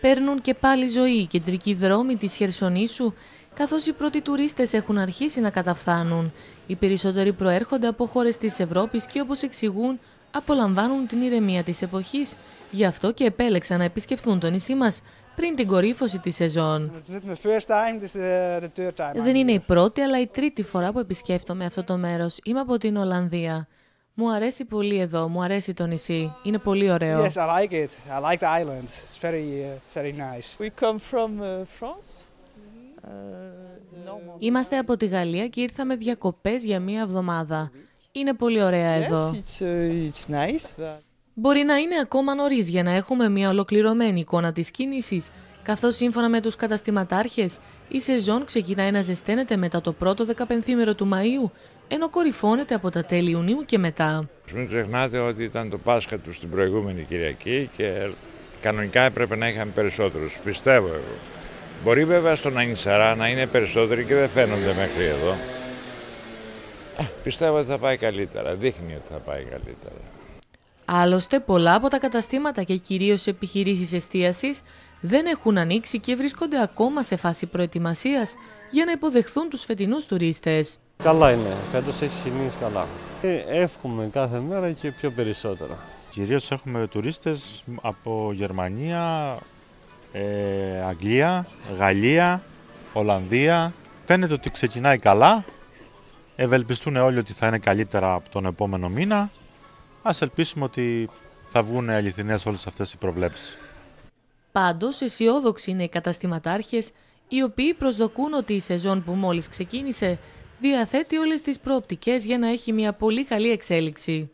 παίρνουν και πάλι ζωή οι κεντρικοί δρόμοι της Χερσονήσου, καθώς οι πρώτοι τουρίστες έχουν αρχίσει να καταφθάνουν. Οι περισσότεροι προέρχονται από χώρες της Ευρώπης και όπως εξηγούν, απολαμβάνουν την ηρεμία της εποχής. Γι' αυτό και επέλεξαν να επισκεφθούν το νησί μας πριν την κορύφωση της σεζόν. Δεν είναι η πρώτη, αλλά η τρίτη φορά που επισκέφτομαι αυτό το μέρος. Είμαι από την Ολλανδία. Μου αρέσει πολύ εδώ, μου αρέσει το νησί. Είναι πολύ ωραίο. Yes, I like it. I like the islands. It's very, uh, very nice. We come from uh, France. Είμαστε από τη Γαλλία και ήρθαμε διακοπές για μία εβδομάδα. Είναι πολύ ωραία εδώ. Yes, it's, uh, it's nice. but- Μπορεί να είναι ακόμα νωρίς για να έχουμε μια ολοκληρωμένη εικόνα της κίνησης, καθώς σύμφωνα με τους καταστηματάρχες, η σεζόν ξεκινάει να ζεσταίνεται μετά το πρώτο δεκαπενθήμερο του Μαΐου, ενώ κορυφώνεται από τα τέλη Ιουνίου και μετά. Μην ξεχνάτε ότι ήταν το Πάσχα του την προηγούμενη Κυριακή και κανονικά έπρεπε να είχαμε περισσότερους, πιστεύω εγώ. Μπορεί βέβαια στον Ανισαρά να είναι περισσότεροι και δεν φαίνονται μέχρι εδώ. Ε, πιστεύω ότι θα πάει καλύτερα, δείχνει ότι θα πάει καλύτερα. Άλλωστε, πολλά από τα καταστήματα και κυρίως επιχειρήσεις εστίασης δεν έχουν ανοίξει και βρίσκονται ακόμα σε φάση προετοιμασίας για να υποδεχθούν τους φετινούς τουρίστες. Καλά είναι. Φέτος έχει ξεκινήσει καλά. Ε, εύχομαι κάθε μέρα και πιο περισσότερα. Κυρίως έχουμε τουρίστες από Γερμανία, ε, Αγγλία, Γαλλία, Ολλανδία. Φαίνεται ότι ξεκινάει καλά. Ευελπιστούν όλοι ότι θα είναι καλύτερα από τον επόμενο μήνα. Ας ελπίσουμε ότι θα βγουν αληθινές όλες αυτές οι προβλέψεις. Πάντως, αισιόδοξοι είναι οι καταστηματάρχες, οι οποίοι προσδοκούν ότι η σεζόν που μόλις ξεκίνησε διαθέτει όλες τις προοπτικές για να έχει μια πολύ καλή εξέλιξη.